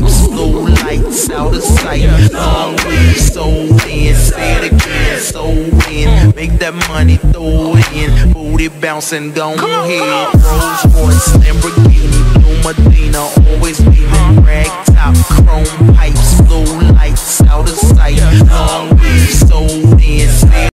pipes, low lights, out of sight. Long way, so in, say it again, so in. Make that money, throw it in. Booty bouncing, go ahead. Rolls Royce, Lamborghini, Blue Medina.